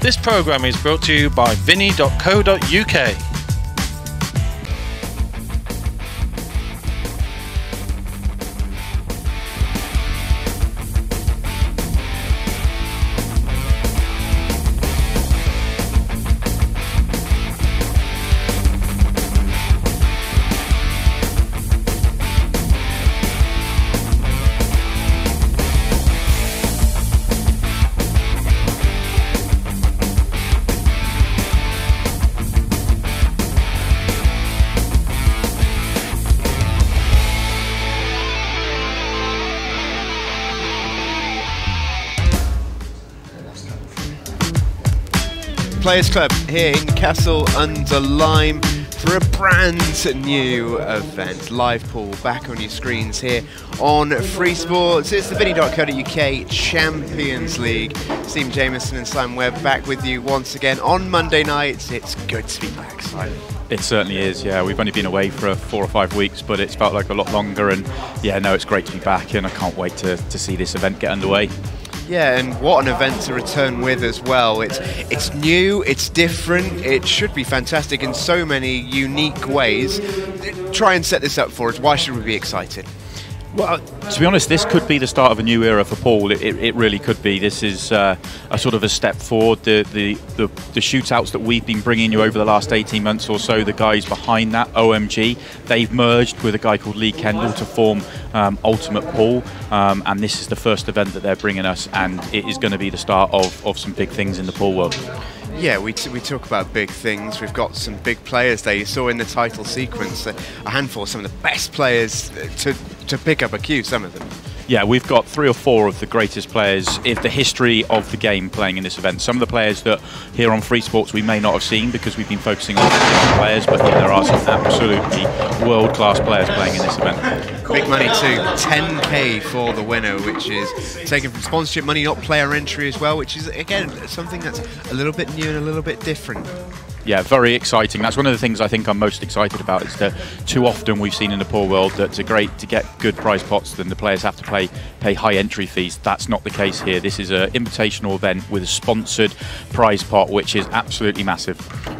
This programme is brought to you by vinny.co.uk. Players Club here in Castle under Lyme for a brand new event. Live pool back on your screens here on Free Sports. It's the Vinny.co.uk Champions League. Steve Jameson and Simon Webb back with you once again on Monday nights. It's good to be back, Simon. It certainly is, yeah. We've only been away for four or five weeks, but it's felt like a lot longer. And yeah, no, it's great to be back, and I can't wait to, to see this event get underway. Yeah, and what an event to return with as well. It's it's new, it's different, it should be fantastic in so many unique ways. Try and set this up for us. Why should we be excited? Well, to be honest, this could be the start of a new era for pool. It, it, it really could be. This is uh, a sort of a step forward. The, the, the, the, shootouts that we've been bringing you over the last 18 months or so, the guys behind that, OMG, they've merged with a guy called Lee Kendall to form um, Ultimate Pool, Um, and this is the first event that they're bringing us, and it is going to be the start of, of some big things in the pool world. Yeah, we, we talk about big things. We've got some big players there. You saw in the title sequence uh, a handful of some of the best players to, to pick up a cue, some of them. Yeah, we've got three or four of the greatest players in the history of the game playing in this event. Some of the players that here on Free Sports we may not have seen because we've been focusing on different players, but yeah, there are some absolutely world-class players playing in this event. Big money too, 10k for the winner, which is taken from sponsorship money, not player entry as well, which is again something that's a little bit new and a little bit different yeah, very exciting. That's one of the things I think I'm most excited about. Is that too often we've seen in the poor world that to great to get good prize pots, then the players have to pay pay high entry fees. That's not the case here. This is an invitational event with a sponsored prize pot, which is absolutely massive.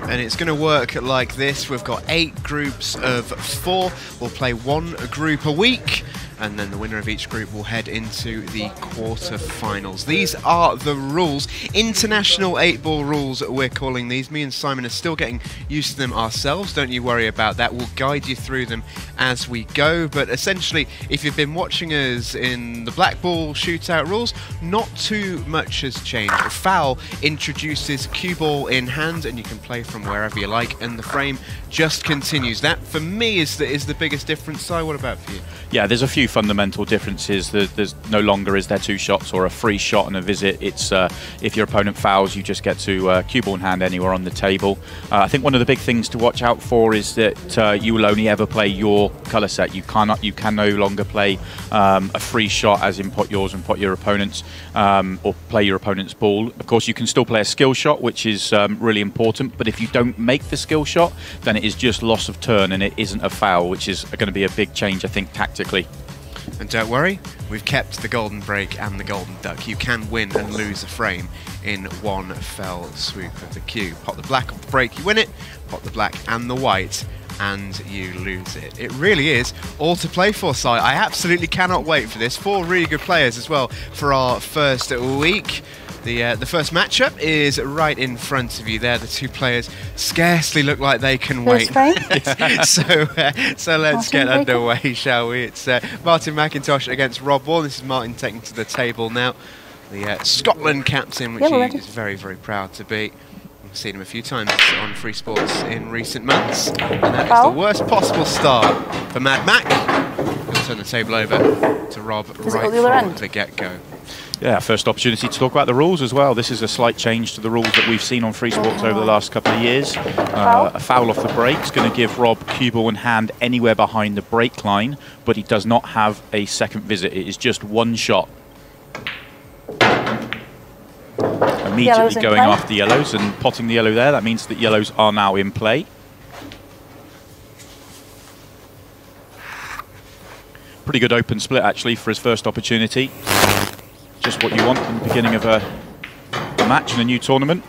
And it's going to work like this. We've got eight groups of four. We'll play one group a week and then the winner of each group will head into the quarter-finals. These are the rules, international eight-ball rules we're calling these. Me and Simon are still getting used to them ourselves, don't you worry about that. We'll guide you through them as we go, but essentially, if you've been watching us in the black ball shootout rules, not too much has changed. Foul introduces cue ball in hand, and you can play from wherever you like, and the frame just continues. That, for me, is the, is the biggest difference. Si, what about for you? Yeah, there's a few fundamental differences. There's no longer is there two shots or a free shot and a visit. It's uh, if your opponent fouls, you just get to uh, cue ball in hand anywhere on the table. Uh, I think one of the big things to watch out for is that uh, you will only ever play your colour set. You cannot, you can no longer play um, a free shot, as in pot yours and pot your opponent's, um, or play your opponent's ball. Of course, you can still play a skill shot, which is um, really important. But if you don't make the skill shot, then it is just loss of turn and it isn't a foul, which is going to be a big change, I think, tactically. And don't worry, we've kept the golden break and the golden duck. You can win and lose a frame in one fell swoop of the cue. Pot the black of the break, you win it. Pot the black and the white, and you lose it. It really is all to play for, Si. I absolutely cannot wait for this. Four really good players as well for our first week. The, uh, the first matchup is right in front of you there. The two players scarcely look like they can wait. so, uh, so let's Martin get underway, shall we? It's uh, Martin McIntosh against Rob Wall. This is Martin taking to the table now. The uh, Scotland captain, which yeah, he is very, very proud to be. I've seen him a few times on Free Sports in recent months. And that is the worst possible start for Mad Mac. He'll turn the table over to Rob Does right from the get-go. Yeah, first opportunity to talk about the rules as well. This is a slight change to the rules that we've seen on Free Sports over the last couple of years. Uh, a foul off the break is going to give Rob cue ball in hand anywhere behind the break line, but he does not have a second visit. It is just one shot. Immediately going after yellows and potting the yellow there. That means that yellows are now in play. Pretty good open split actually for his first opportunity just what you want in the beginning of a, a match in a new tournament.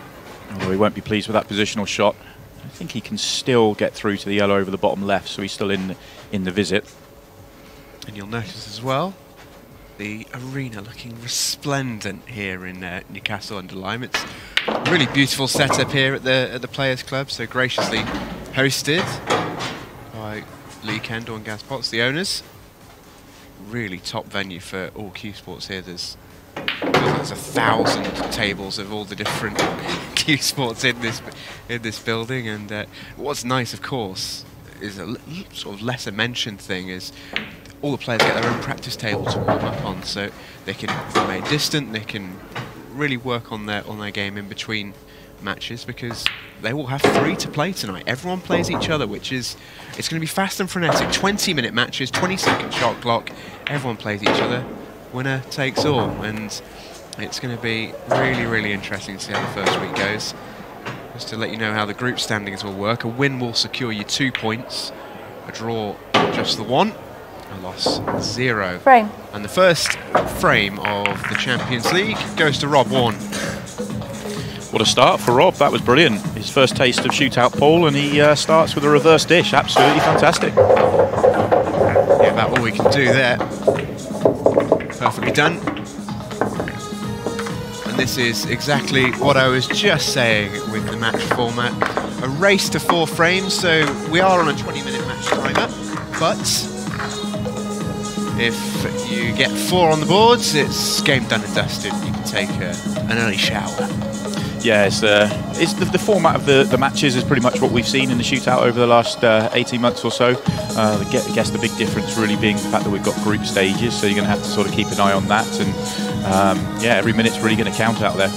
Although he won't be pleased with that positional shot. I think he can still get through to the yellow over the bottom left, so he's still in the, in the visit. And you'll notice as well the arena looking resplendent here in uh, Newcastle under Lyme. It's a really beautiful setup here at the at the Players Club, so graciously hosted by Lee Kendall and Gaz Potts, the owners. Really top venue for all cue sports here. There's there's a thousand tables of all the different cue sports in this in this building, and uh, what's nice, of course, is a sort of lesser mentioned thing is all the players get their own practice table to warm up on, so they can remain distant. They can really work on their on their game in between matches because they will have three to play tonight. Everyone plays each other, which is it's going to be fast and frenetic. 20 minute matches, 20 second shot clock. Everyone plays each other. Winner takes all, and it's going to be really, really interesting to see how the first week goes. Just to let you know how the group standings will work, a win will secure you two points, a draw just the one, a loss zero. Frame. And the first frame of the Champions League goes to Rob Wharne. What a start for Rob. That was brilliant. His first taste of shootout pool, and he uh, starts with a reverse dish. Absolutely fantastic. Yeah, about all we can do there. Perfectly done. And this is exactly what I was just saying with the match format. A race to four frames, so we are on a 20 minute match timer, but if you get four on the boards, it's game done and dusted. You can take a, an early shower. Yeah, it's, uh, it's the, the, format of the, the matches is pretty much what we've seen in the shootout over the last uh, 18 months or so. Uh, I guess the big difference really being the fact that we've got group stages, so you're going to have to sort of keep an eye on that. And um, yeah, every minute's really going to count out there.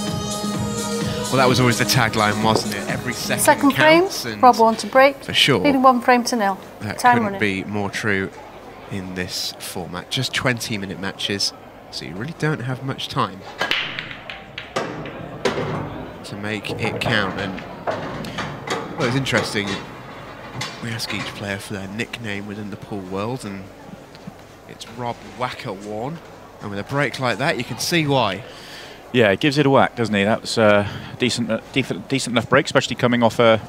Well, that was always the tagline, wasn't it? Every second, second frame. Rob wants to break. For sure. Leading one frame to nil. That Time couldn't running. be more true in this format. Just 20 minute matches, so you really don't have much time to make it count. And well, it's interesting. We ask each player for their nickname within the pool world, and it's Rob Whacker Wharne. And with a break like that, you can see why. Yeah, it gives it a whack, doesn't he? That was a decent, uh, decent, decent enough break, especially coming off a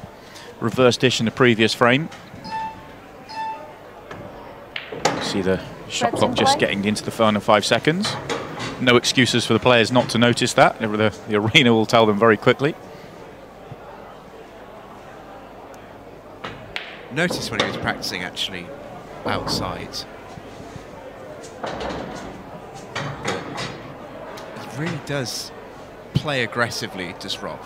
reverse dish in the previous frame. You see the shot clock just getting into the final five seconds. No excuses for the players not to notice that. The, the arena will tell them very quickly. Notice when he was practicing actually outside. He really does play aggressively, does Rob.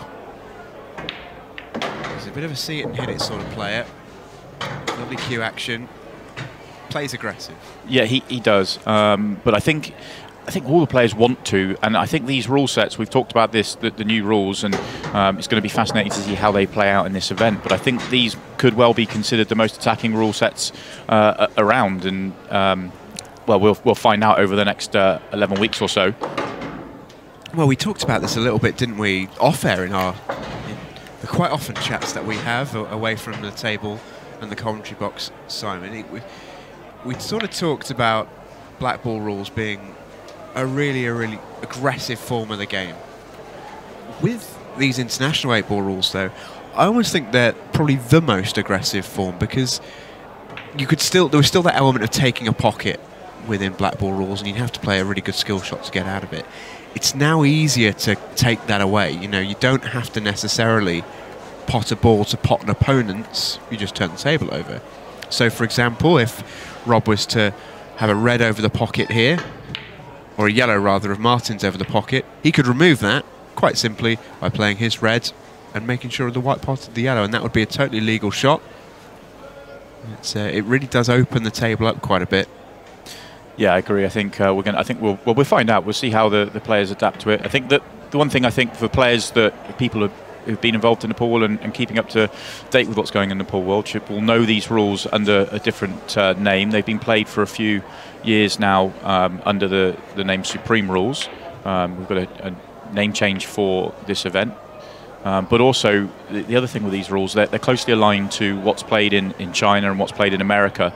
He's a bit of a see it and hit it sort of player. Lovely cue action. Plays aggressive. Yeah, he, he does. Um, but I think I think all the players want to, and I think these rule sets. We've talked about this, the, the new rules, and um, it's going to be fascinating to see how they play out in this event. But I think these could well be considered the most attacking rule sets uh, around, and um, well, we'll we'll find out over the next uh, 11 weeks or so. Well, we talked about this a little bit, didn't we, off air in our in the quite often chats that we have away from the table and the commentary box, Simon. We, we sort of talked about black ball rules being a really, a really aggressive form of the game. With these international eight ball rules, though, I almost think they're probably the most aggressive form because you could still there was still that element of taking a pocket within black ball rules, and you'd have to play a really good skill shot to get out of it. It's now easier to take that away. You know, you don't have to necessarily pot a ball to pot an opponent's. You just turn the table over. So, for example, if Rob was to have a red over the pocket here, or a yellow rather of Martin's over the pocket, he could remove that quite simply by playing his red and making sure the white potted the yellow, and that would be a totally legal shot. Uh, it really does open the table up quite a bit. Yeah, I agree. I think uh, we're going. I think we'll well, we'll find out. We'll see how the, the players adapt to it. I think that the one thing I think for players that people have, who've been involved in pool and, and keeping up to date with what's going on in the world should, will know these rules under a different uh, name. They've been played for a few years now um, under the, the name Supreme Rules. Um, we've got a, a name change for this event. Um, but also, the, the other thing with these rules, they're, they're closely aligned to what's played in, in China and what's played in America.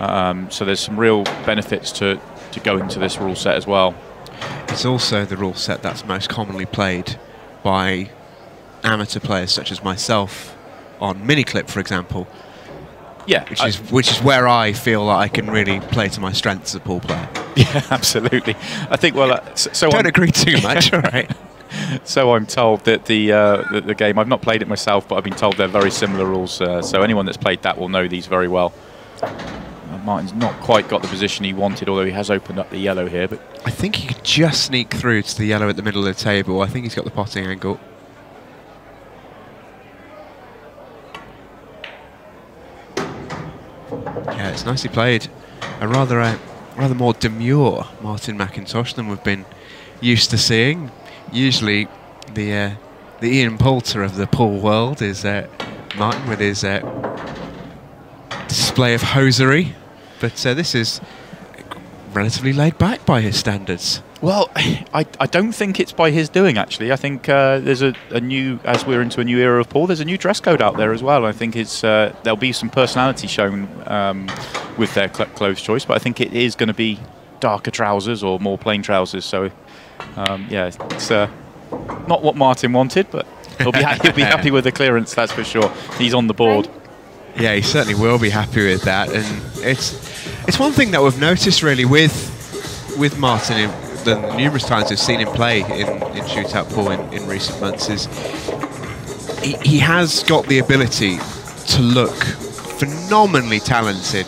Um, so there's some real benefits to, to going to this rule set as well. It's also the rule set that's most commonly played by amateur players such as myself on miniclip, for example, Yeah, which I- is which is where I feel that I can really play to my strengths as a pool player. yeah, absolutely. I think well, uh, so, so Don't I'm- agree too much, all right? So I'm told that the, uh, the the game. I've not played it myself, but I've been told they're very similar rules. Uh, so anyone that's played that will know these very well. Uh, Martin's not quite got the position he wanted, although he has opened up the yellow here. But I think he could just sneak through to the yellow at the middle of the table. I think he's got the potting angle. It's nicely played. A rather, uh, rather more demure Martin McIntosh than we've been used to seeing. Usually, the uh, the Ian Poulter of the pool world is uh, Martin with his uh, display of hosiery, but uh, this is relatively laid back by his standards. Well, I, I don't think it's by his doing, actually. I think uh, there's a, a new, as we're into a new era of pool, there's a new dress code out there as well. I think it's, uh, there'll be some personality shown um, with their cl- clothes choice, but I think it is going to be darker trousers or more plain trousers. So, um, yeah, it's uh, not what Martin wanted, but he'll be, ha- he'll be happy with the clearance, that's for sure. He's on the board. Yeah, he certainly will be happy with that, and it's it's one thing that we've noticed really with with Martin in the numerous times we've seen him play in, in shootout pool in, in recent months is he, he has got the ability to look phenomenally talented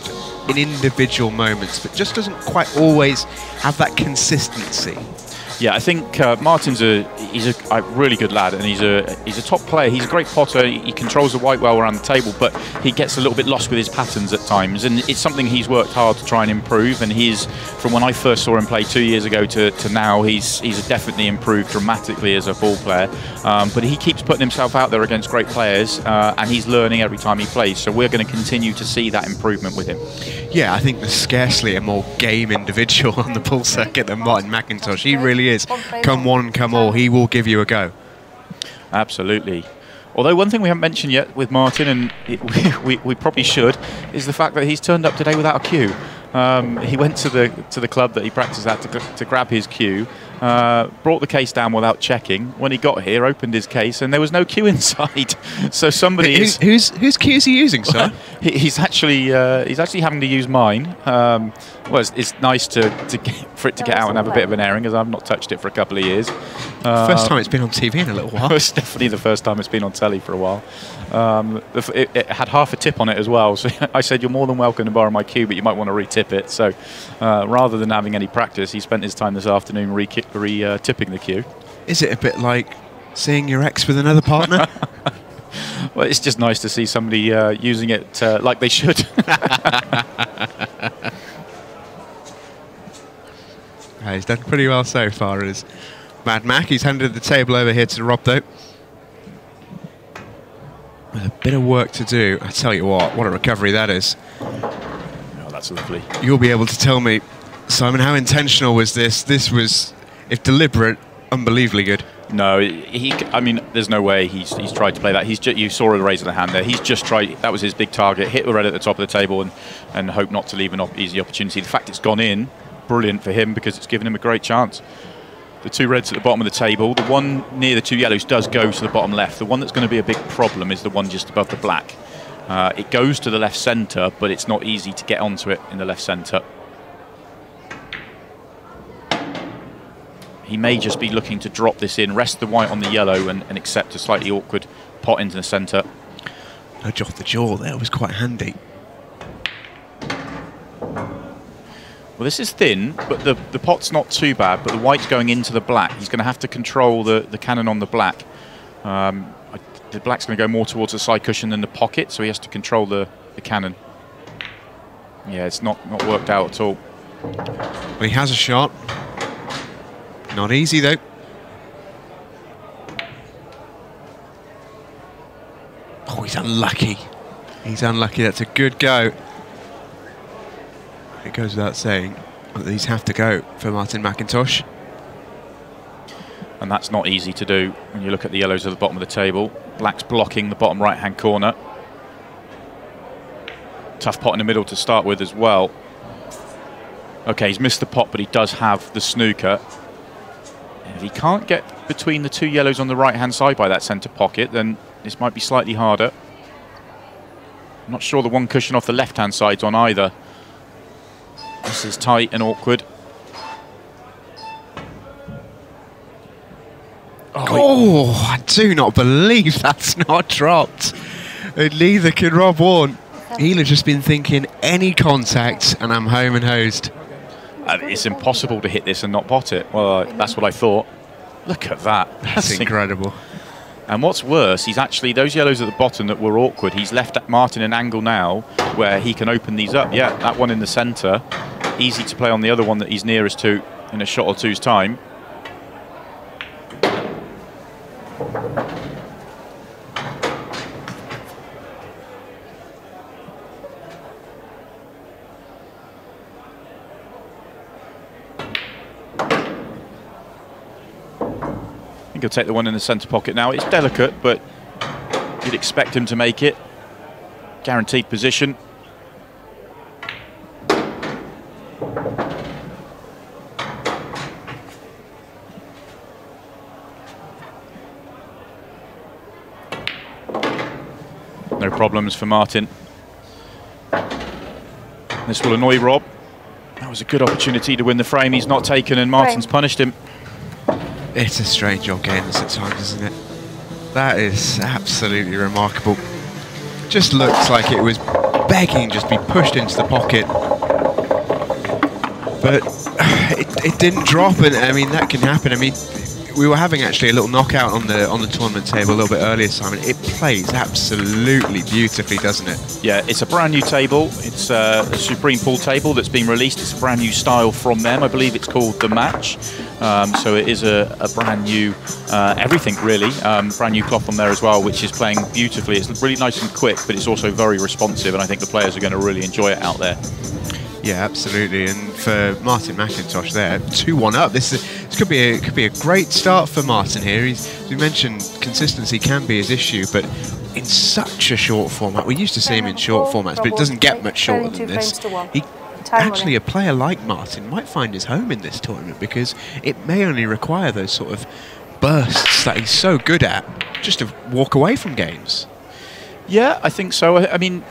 in individual moments, but just doesn't quite always have that consistency. Yeah, I think uh, Martin's a he's a, a really good lad, and he's a he's a top player. He's a great potter. He, controls the white well around the table, but he gets a little bit lost with his patterns at times, and it's something he's worked hard to try and improve. And he's from when I first saw him play two years ago to, to now, he's he's definitely improved dramatically as a ball player. Um, but he keeps putting himself out there against great players, uh, and he's learning every time he plays. So we're going to continue to see that improvement with him. Yeah, I think there's scarcely a more game individual on the pool circuit than Martin McIntosh. He really is. Come one, come all. He will give you a go. Absolutely. Although one thing we haven't mentioned yet with Martin, and it, we, we probably should, is the fact that he's turned up today without a cue. Um, he went to the to the club that he practices at to, to grab his cue, uh, brought the case down without checking. When he got here, opened his case, and there was no cue inside. so somebody Who- is whose whose key is he using, sir? he, he's actually uh, he's actually having to use mine. Um, well, it's, it's nice to, to get, for it to get out and have a bit of an airing, as I've not touched it for a couple of years. Uh, First time it's been on TV in a little while. it's definitely the first time it's been on telly for a while. Um, it, it had half a tip on it as well. So I said, "You're more than welcome to borrow my cue, but you might want to re-tip it." So uh, rather than having any practice, he spent his time this afternoon re-tipping re, uh, tipping the cue. Is it a bit like seeing your ex with another partner? Well, it's just nice to see somebody uh, using it uh, like they should. Yeah, he's done pretty well so far as Mad Mac. He's handed the table over here to Rob, though. With a bit of work to do. I tell you what, what a recovery that is. oh, that's lovely. You'll be able to tell me, Simon, how intentional was this? This was, if deliberate, unbelievably good. No, he. I mean, there's no way he's, he's tried to play that. He's ju- you saw a raise of the hand there. He's just tried. That was his big target. Hit the red at the top of the table and and hope not to leave an op- easy opportunity. The fact it's gone in, brilliant for him because it's given him a great chance. The two reds at the bottom of the table. The one near the two yellows does go to the bottom left. The one that's going to be a big problem is the one just above the black. Uh, it goes to the left centre, but it's not easy to get onto it in the left centre. He may just be looking to drop this in, rest the white on the yellow, and, and accept a slightly awkward pot into the centre. Nudge off the jaw there was quite handy. Well, this is thin, but the, the pot's not too bad, but the white's going into the black. He's going to have to control the, the cannon on the black. Um, I- the black's going to go more towards the side cushion than the pocket, so he has to control the, the cannon. Yeah, it's not, not worked out at all. Well, he has a shot. Not easy, though. Oh, he's unlucky. He's unlucky. That's a good go. It goes without saying that these have to go for Martin McIntosh. and that's not easy to do when you look at the yellows at the bottom of the table. Black's blocking the bottom right hand corner. Tough pot in the middle to start with as well. Okay, he's missed the pot, but he does have the snooker. If he can't get between the two yellows on the right-hand side by that centre pocket, then this might be slightly harder. I'm not sure the one cushion off the left-hand side's on either. This is tight and awkward. Oh, I do not believe that's not dropped. And neither can Rob Wharne. He'll have just been thinking any contact and I'm home and hosed. Uh, it's impossible to hit this and not pot it. Well, uh, that's what I thought. Look at that. That's incredible. And what's worse, he's actually, those yellows at the bottom that were awkward, he's left Martin an angle now where he can open these up. Yeah, that one in the centre. Easy to play on the other one that he's nearest to in a shot or two's time. I think he'll take the one in the centre pocket now. It's delicate, but you'd expect him to make it. Guaranteed position. Problems for Martin. This will annoy Rob. That was a good opportunity to win the frame. He's not taken, and Martin's punished him. It's a strange old game this at times, isn't it? That is absolutely remarkable. Just looks like it was begging just to be pushed into the pocket. But it, it didn't drop, and I mean, that can happen. I mean, we were having actually a little knockout on the on the tournament table a little bit earlier, Simon. It plays absolutely beautifully, doesn't it? Yeah, it's a brand new table. It's uh, a Supreme Pool table that's been released. It's a brand new style from them. I believe it's called the Match. Um, so it is a, a brand new uh, everything really. Um, brand new cloth on there as well, which is playing beautifully. It's really nice and quick, but it's also very responsive, and I think the players are going to really enjoy it out there. Yeah, absolutely. And for Martin McIntosh there, 2-1 up. This, is, this could be a could be a great start for Martin here. He's, as we mentioned, consistency can be his issue, but in such a short format. We used to see him in short formats, but it doesn't get much shorter than this. He, actually, a player like Martin might find his home in this tournament because it may only require those sort of bursts that he's so good at just to walk away from games. Yeah, I think so. I mean,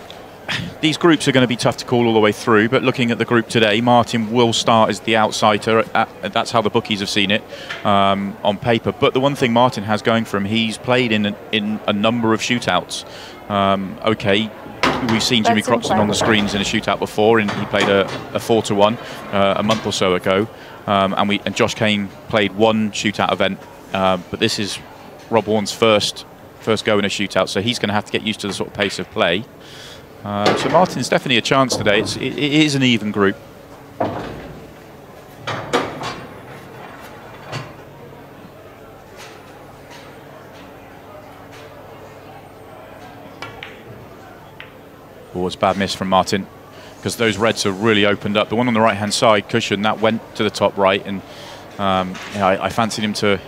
these groups are going to be tough to call all the way through, but looking at the group today, Martin will start as the outsider. At, that's how the bookies have seen it um, on paper. But the one thing Martin has going for him, he's played in a, in a number of shootouts. Um, okay, we've seen Jimmy Croxton on the screens in a shootout before, and he played a, a four to one uh, a month or so ago. Um, and we and Josh Kane played one shootout event, uh, but this is Rob Wharne's first first go in a shootout, so he's going to have to get used to the sort of pace of play. Uh, so Martin's definitely a chance today. It's, it, it is an even group. Oh, it's bad miss from Martin because those reds have really opened up. The one on the right-hand side cushion that went to the top right, and um, yeah, I, I fancied him to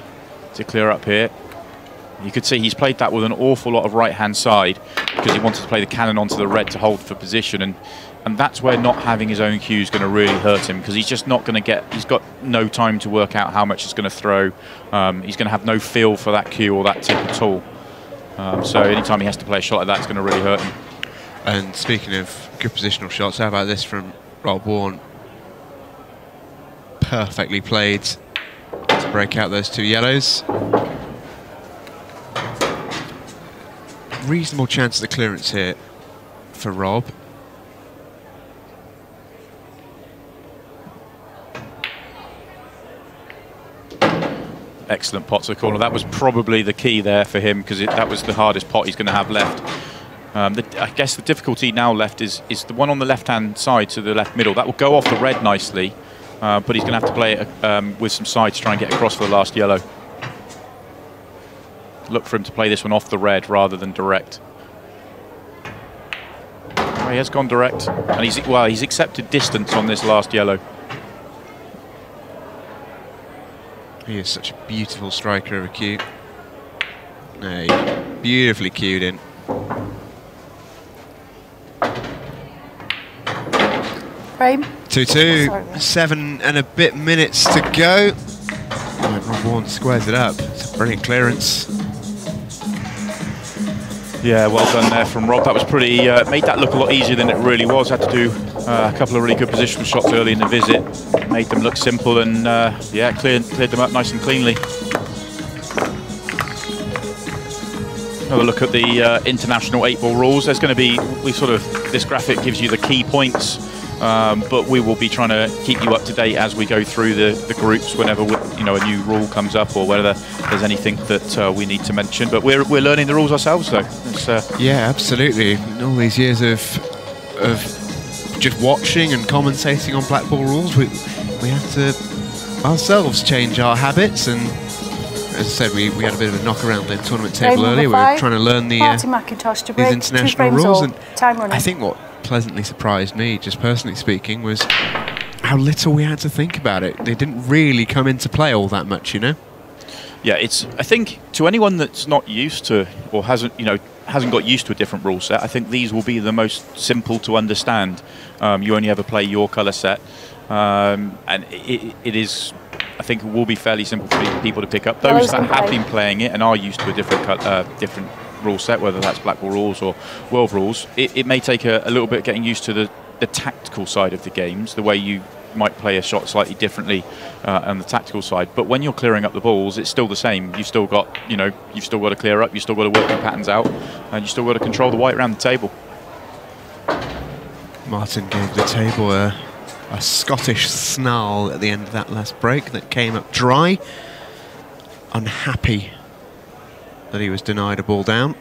to clear up here. You could see he's played that with an awful lot of right-hand side because he wanted to play the cannon onto the red to hold for position, and and that's where not having his own cue is going to really hurt him because he's just not going to get. He's got no time to work out how much he's going to throw. Um, he's going to have no feel for that cue or that tip at all. Um, so anytime he has to play a shot like that, it's going to really hurt him. And speaking of good positional shots, how about this from Rob Wharne? Perfectly played to break out those two yellows. Reasonable chance of the clearance here for Rob. Excellent pot to the corner. That was probably the key there for him because that was the hardest pot he's going to have left. Um, the, I guess the difficulty now left is is the one on the left-hand side to the left middle. That will go off the red nicely, uh, but he's going to have to play it um, with some side to try and get across for the last yellow look for him to play this one off the red rather than direct. Oh, he has gone direct, and he's well, he's accepted distance on this last yellow. He is such a beautiful striker of a cue. No, beautifully cued in. Frame. 2-2, seven and a bit minutes to go. when Rob Wharne squares it up. It's a brilliant clearance. Yeah, well done there from Rob. That was pretty, uh, made that look a lot easier than it really was. Had to do uh, a couple of really good positional shots early in the visit. Made them look simple and, uh, yeah, cleared, cleared them up nice and cleanly. Another look at the uh, international eight ball rules. There's going to be, we sort of, this graphic gives you the key points, um, but we will be trying to keep you up to date as we go through the, the groups whenever we, you know a new rule comes up or whether there's anything that uh, we need to mention. But we're, we're learning the rules ourselves though. Uh, yeah, absolutely. all these years of of just watching and commentating on Black Ball rules, we we have to ourselves change our habits and as I said, we, we had a bit of a knock around the tournament table earlier. We were trying to learn the uh, these international rules, and I think what pleasantly surprised me, just personally speaking, was how little we had to think about it. They didn't really come into play all that much, you know. Yeah, it's. I think to anyone that's not used to or hasn't, you know, hasn't got used to a different rule set, I think these will be the most simple to understand. Um, you only ever play your colour set, um, and it, it is I think it will be fairly simple for people to pick up. Those that have been playing it and are used to a different uh, different rule set, whether that's Black Ball rules or World rules, it, it may take a, a, little bit getting used to the, the tactical side of the games, the way you might play a shot slightly differently uh, on the tactical side. But when you're clearing up the balls, it's still the same. You've still got, you know, you've still got to clear up, you've still got to work your patterns out, and you've still got to control the white around the table. Martin gave the table a a Scottish snarl at the end of that last break that came up dry. Unhappy that he was denied a ball down.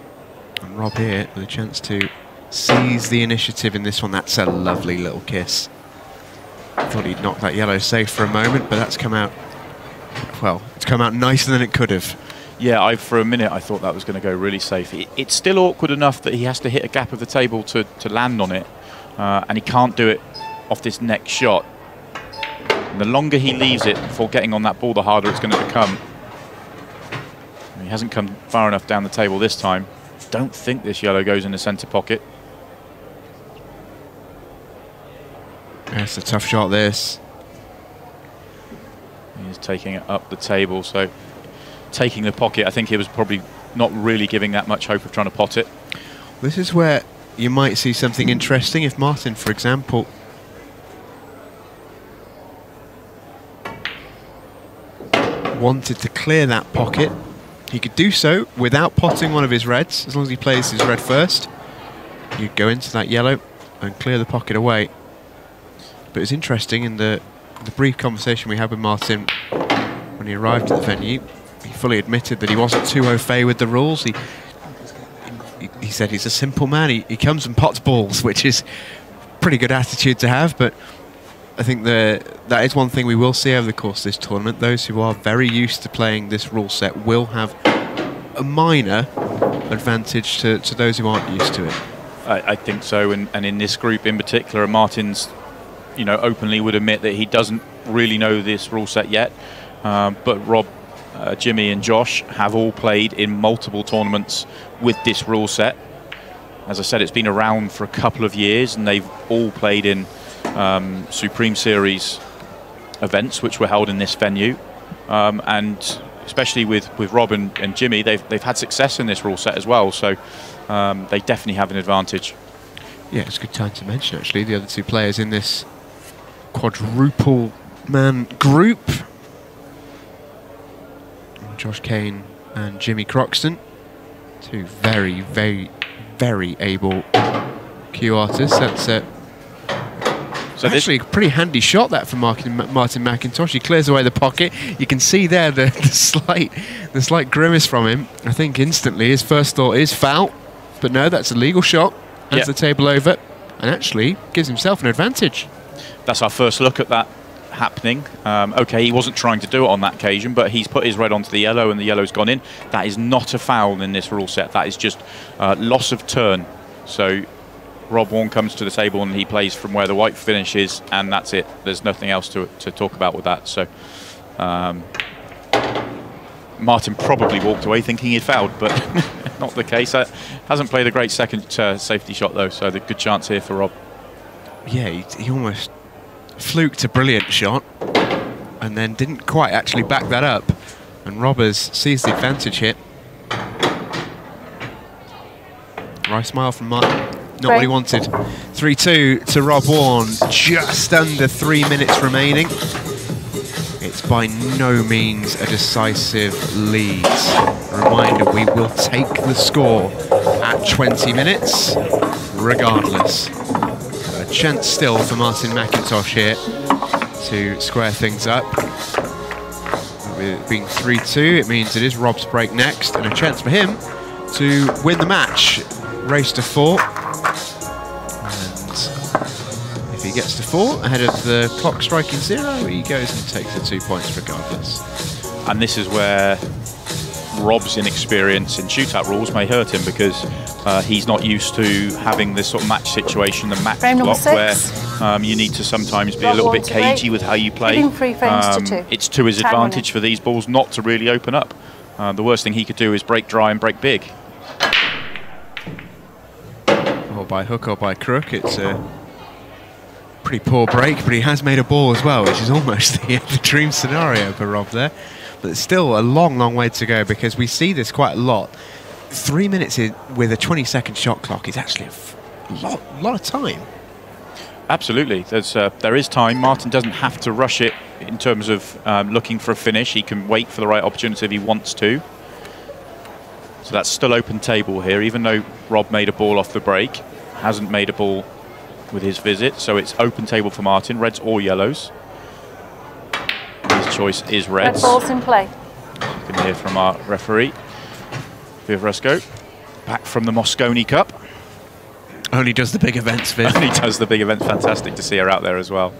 And Rob here with a chance to seize the initiative in this one. That's a lovely little kiss. Thought he'd knock that yellow safe for a moment, but that's come out, well, it's come out nicer than it could have. Yeah, I, for a minute I thought that was going to go really safe. It, it's still awkward enough that he has to hit a gap of the table to, to land on it, uh, and he can't do it off this next shot. And the longer he leaves it before getting on that ball, the harder it's going to become. He hasn't come far enough down the table this time. Don't think this yellow goes in the centre pocket. That's a tough shot, this. He's taking it up the table, so taking the pocket, I think he was probably not really giving that much hope of trying to pot it. This is where you might see something interesting if Martin, for example, wanted to clear that pocket, he could do so without potting one of his reds, as long as he plays his red first. You'd go into that yellow and clear the pocket away. But it's interesting in the, the brief conversation we had with Martin when he arrived at the venue, he fully admitted that he wasn't too au fait with the rules. He, he, he said he's a simple man. He, he comes and pots balls, which is pretty good attitude to have, but I think the, that is one thing we will see over the course of this tournament. Those who are very used to playing this rule set will have a minor advantage to, to those who aren't used to it. I, I think so, and, and in this group in particular, Martin's, you know, openly would admit that he doesn't really know this rule set yet. Um, but Rob, uh, Jimmy, and Josh have all played in multiple tournaments with this rule set. As I said, it's been around for a couple of years, and they've all played in um, Supreme Series events, which were held in this venue. Um, and especially with, with Rob and, and, Jimmy, they've, they've had success in this rule set as well. So um, they definitely have an advantage. Yeah, it's a good time to mention, actually, the other two players in this quadruple man group Josh Kane and Jimmy Croxton. Two very, very, very able cue artists. That's it. So Actually, a pretty handy shot that from Martin, Martin McIntosh. He clears away the pocket. You can see there the, the slight the slight grimace from him. I think instantly his first thought is foul, but no, that's a legal shot. Hands yep. the table over, and actually gives himself an advantage. That's our first look at that happening. Um, okay, he wasn't trying to do it on that occasion, but he's put his red onto the yellow and the yellow's gone in. That is not a foul in this rule set. That is just uh, loss of turn. So Rob Wharne comes to the table and he plays from where the white finishes, and that's it. There's nothing else to, to talk about with that. So um, Martin probably walked away thinking he'd fouled, but not the case. Uh, hasn't played a great second uh, safety shot though, so the good chance here for Rob. Yeah, he, he almost fluked a brilliant shot and then didn't quite actually back that up. And Robbers sees the advantage here. Rice smile from Martin. Not what he wanted. 3-2 to Rob Wharne. Just under three minutes remaining. It's by no means a decisive lead. A reminder, we will take the score at 20 minutes, regardless. A chance still for Martin McIntosh here to square things up. With it being 3-2, it means it is Rob's break next, and a chance for him to win the match. Race to four. Gets to four ahead of the clock striking zero, he goes and takes the two points regardless. And this is where Rob's inexperience in shootout rules may hurt him because uh, he's not used to having this sort of match situation, the match Frame clock, where um, you need to sometimes be a little bit cagey eight. with how you play. Um, three frames to two. It's to his Time advantage winning. for these balls not to really open up. Uh, the worst thing he could do is break dry and break big. Or by hook or by crook, it's a pretty poor break, but he has made a ball as well, which is almost the, the dream scenario for Rob there. But still a long, long way to go because we see this quite a lot. Three minutes in with a 20 second shot clock is actually a lot, lot of time. Absolutely. There's uh, there is time. Martin doesn't have to rush it in terms of um, looking for a finish. He can wait for the right opportunity if he wants to. So that's still open table here, even though Rob made a ball off the break, hasn't made a ball with his visit. So it's open table for Martin, reds or yellows. His choice is Red reds. balls in play. You can hear from our referee, Viv back from the Mosconi Cup. Only does the big events, Viv. And he does the big events. Fantastic to see her out there as well.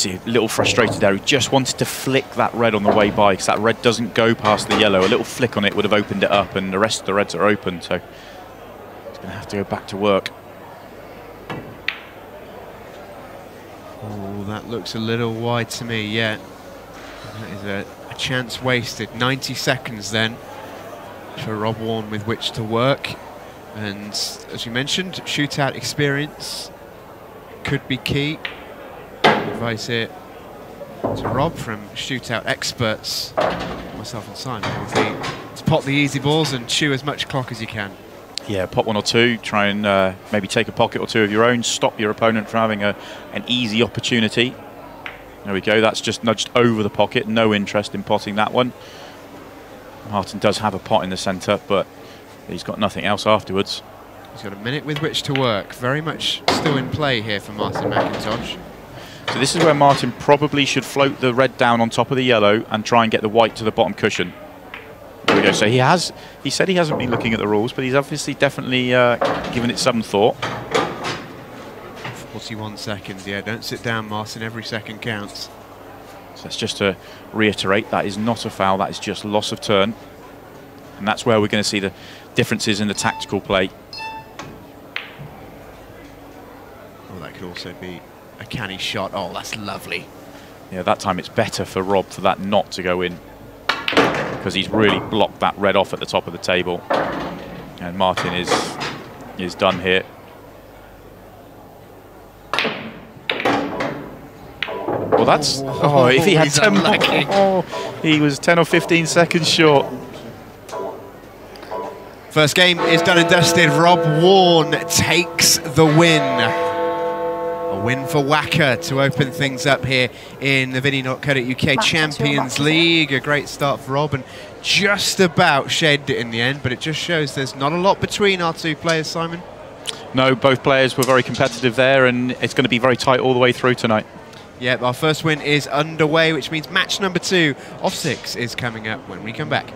See a little frustrated there. He just wanted to flick that red on the way by because that red doesn't go past the yellow. A little flick on it would have opened it up, and the rest of the reds are open. So he's going to have to go back to work. Oh, that looks a little wide to me, yeah. That is a, a chance wasted. 90 seconds then for Rob Wharne with which to work. And as you mentioned, shootout experience could be key. Advice here to Rob from shootout experts, myself and Simon, would be to pot the easy balls and chew as much clock as you can. Yeah, pop one or two. Try and uh, maybe take a pocket or two of your own. Stop your opponent from having a, an easy opportunity. There we go. That's just nudged over the pocket. No interest in potting that one. Martin does have a pot in the centre, but he's got nothing else afterwards. He's got a minute with which to work. Very much still in play here for Martin McIntosh. So this is where Martin probably should float the red down on top of the yellow and try and get the white to the bottom cushion. There we go. So he has. He said he hasn't been looking at the rules, but he's obviously definitely uh, given it some thought. 41 seconds, yeah. Don't sit down, Martin. Every second counts. So that's just to reiterate, that is not a foul, that is just loss of turn. And that's where we're going to see the differences in the tactical play. Oh, that could also be a canny shot. Oh, that's lovely. Yeah, that time it's better for Rob for that not to go in because he's really blocked that red off at the top of the table. And Martin is is done here. Well, that's oh, oh if he had he's 10 more, oh, he was 10 or 15 seconds short. First game is done and dusted. Rob Wharne takes the win. A win for Wacker to open things up here in the Vinny.co.uk your Champions. League. A great start for Rob and just about shed it in the end, but it just shows there's not a lot between our two players, Simon. No, both players were very competitive there, and it's going to be very tight all the way through tonight. Yep, our first win is underway, which means match number two of six is coming up when we come back.